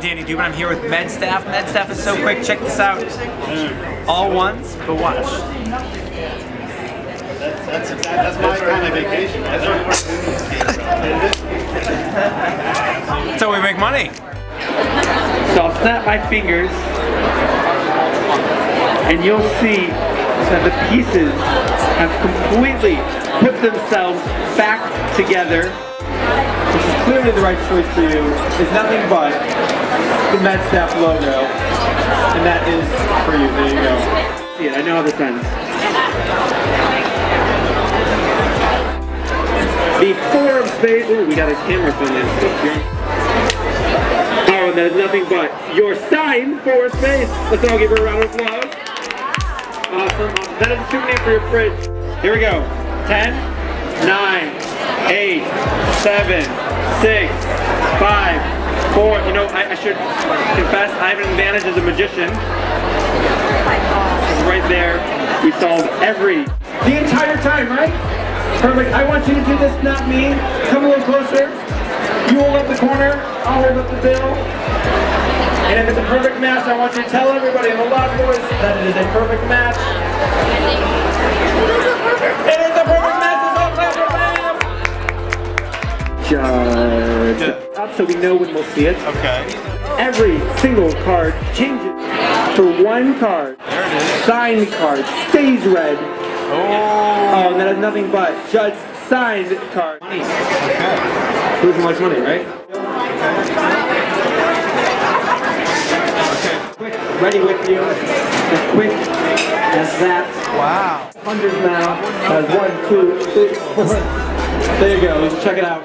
Danny Dubin. I'm here with MedStaff. MedStaff is so quick. Check this out. All ones, but watch. That's, that's, that's my kind of vacation. That's how we make money. So I'll snap my fingers and you'll see that the pieces have completely put themselves back together. Clearly the right choice for you. It's nothing but the MedStaff logo. And that is for you. There you go. See it, I know how this ends. The four of spades. Ooh, we got a camera film in. Oh, and that is nothing but your sign for space. Let's all give her a round of applause. Awesome. That is a souvenir for your fridge. Here we go. 10, 9, 8, 7, 6, 5, 4. You know, I, I should confess, I have an advantage as a magician. Right there, we solved every, the entire time, right? Perfect. I want you to do this, not me. Come a little closer. You hold up the corner, I'll hold up the bill. And if it's a perfect match, I want you to tell everybody in a loud voice that it is a perfect match. So we know when we'll see it. Okay. Every single card changes for one card. There it is. Signed card stays red. Oh. Oh, and that has nothing but Judge signed card. Money. Okay. Losing much money, right? Quick, ready with you. As quick as that. Wow. Hundreds now. Has one, two, three, four. There you go. Let's check it out.